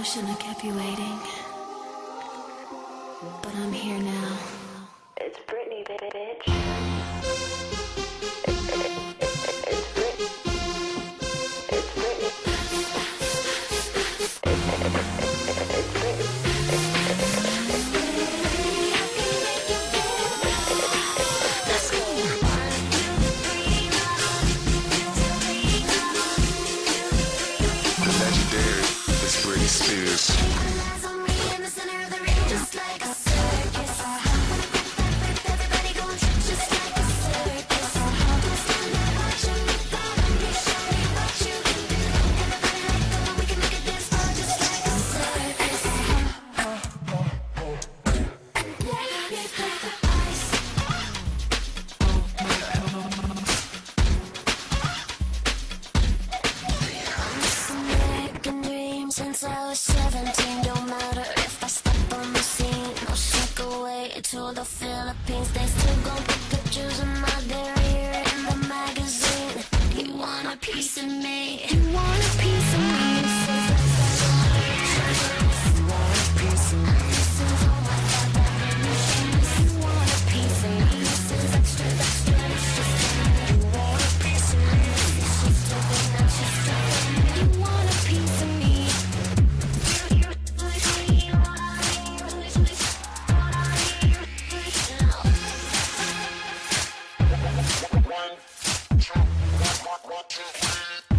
I shouldn't have kept you waiting. But I'm here now. It's Britney, bitch. Is Britney Since I was 17. Don't matter if I step on the scene or sneak away to the Philippines. They still gon' put pictures of my derriere in the magazine. You want a piece of me? You want a piece? One, two, one, one, two, three.